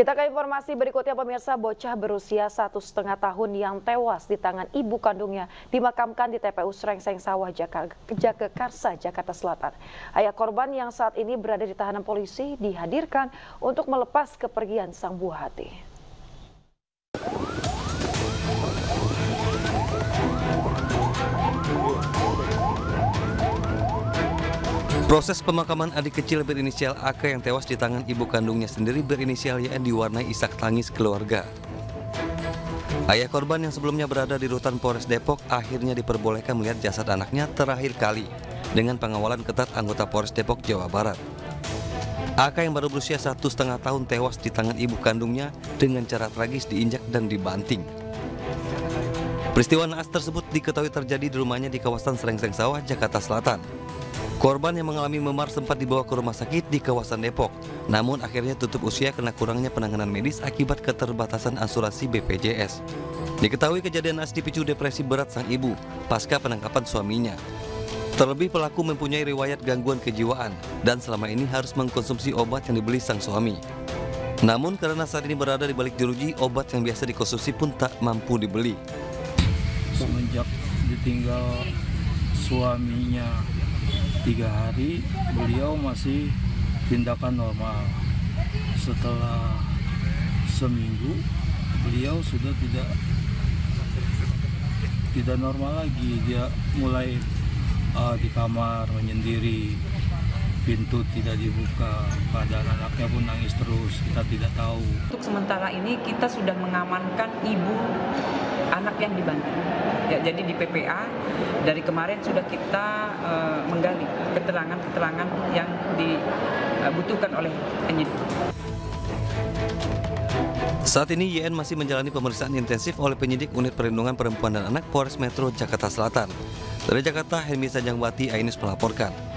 Kita ke informasi berikutnya pemirsa bocah berusia satu setengah tahun yang tewas di tangan ibu kandungnya dimakamkan di TPU Srengseng Sawah Jagakarsa, Jakarta Selatan. Ayah korban yang saat ini berada di tahanan polisi dihadirkan untuk melepas kepergian sang buah hati. Proses pemakaman adik kecil berinisial AK yang tewas di tangan ibu kandungnya sendiri berinisial YN diwarnai isak tangis keluarga. Ayah korban yang sebelumnya berada di rutan Polres Depok akhirnya diperbolehkan melihat jasad anaknya terakhir kali dengan pengawalan ketat anggota Polres Depok, Jawa Barat. AK yang baru berusia satu setengah tahun tewas di tangan ibu kandungnya dengan cara tragis diinjak dan dibanting. Peristiwa naas tersebut diketahui terjadi di rumahnya di kawasan Serengseng Sawah, Jakarta Selatan. Korban yang mengalami memar sempat dibawa ke rumah sakit di kawasan Depok, namun akhirnya tutup usia karena kurangnya penanganan medis akibat keterbatasan asuransi BPJS. Diketahui kejadian naas dipicu depresi berat sang ibu pasca penangkapan suaminya. Terlebih pelaku mempunyai riwayat gangguan kejiwaan dan selama ini harus mengkonsumsi obat yang dibeli sang suami. Namun karena saat ini berada di balik jeruji, obat yang biasa dikonsumsi pun tak mampu dibeli. Semenjak ditinggal suaminya tiga hari beliau masih tindakan normal. Setelah seminggu beliau sudah tidak tidak normal lagi. Dia mulai uh, di kamar menyendiri. Pintu tidak dibuka. Keadaan anaknya pun nangis terus. Kita tidak tahu. Untuk sementara ini kita sudah mengamankan ibu anak yang dibantu. Ya, jadi di PPA dari kemarin sudah kita uh, keterangan-keterangan yang dibutuhkan oleh penyidik. Saat ini YN masih menjalani pemeriksaan intensif oleh penyidik Unit Perlindungan Perempuan dan Anak Polres Metro Jakarta Selatan. Dari Jakarta, Helmi Sajangwati Ainus melaporkan.